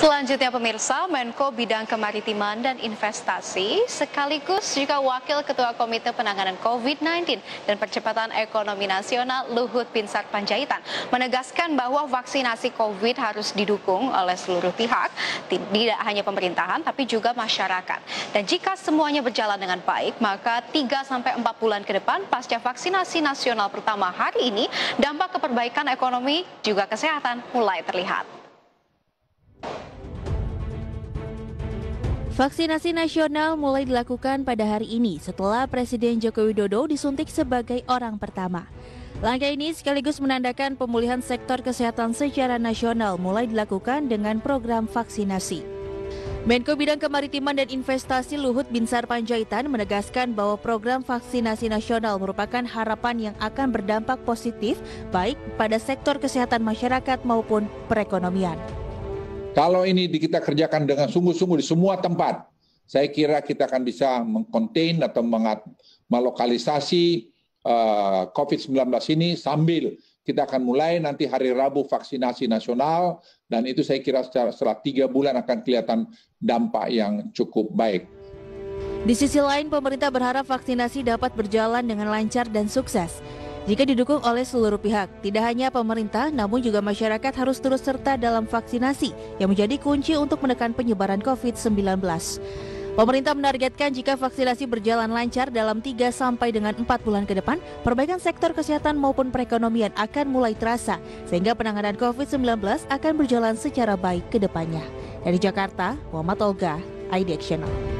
Selanjutnya pemirsa, Menko Bidang Kemaritiman dan Investasi sekaligus juga Wakil Ketua Komite Penanganan COVID-19 dan Percepatan Ekonomi Nasional Luhut Binsar Panjaitan menegaskan bahwa vaksinasi COVID harus didukung oleh seluruh pihak, tidak hanya pemerintahan tapi juga masyarakat. Dan jika semuanya berjalan dengan baik, maka 3 sampai 4 bulan ke depan pasca vaksinasi nasional pertama hari ini, dampak keperbaikan ekonomi juga kesehatan mulai terlihat. Vaksinasi nasional mulai dilakukan pada hari ini setelah Presiden Joko Widodo disuntik sebagai orang pertama. Langkah ini sekaligus menandakan pemulihan sektor kesehatan secara nasional mulai dilakukan dengan program vaksinasi. Menko Bidang Kemaritiman dan Investasi Luhut Binsar Panjaitan menegaskan bahwa program vaksinasi nasional merupakan harapan yang akan berdampak positif baik pada sektor kesehatan masyarakat maupun perekonomian. Kalau ini kita kerjakan dengan sungguh-sungguh di semua tempat, saya kira kita akan bisa mengkontain atau melokalisasi uh, eh, COVID-19 ini sambil kita akan mulai nanti hari Rabu vaksinasi nasional dan itu saya kira setelah, setelah tiga bulan akan kelihatan dampak yang cukup baik. Di sisi lain, pemerintah berharap vaksinasi dapat berjalan dengan lancar dan sukses jika didukung oleh seluruh pihak. Tidak hanya pemerintah, namun juga masyarakat harus terus serta dalam vaksinasi yang menjadi kunci untuk menekan penyebaran COVID-19. Pemerintah menargetkan jika vaksinasi berjalan lancar dalam 3 sampai dengan 4 bulan ke depan, perbaikan sektor kesehatan maupun perekonomian akan mulai terasa sehingga penanganan COVID-19 akan berjalan secara baik ke depannya. Dari Jakarta, Muhammad Olga, ID Channel.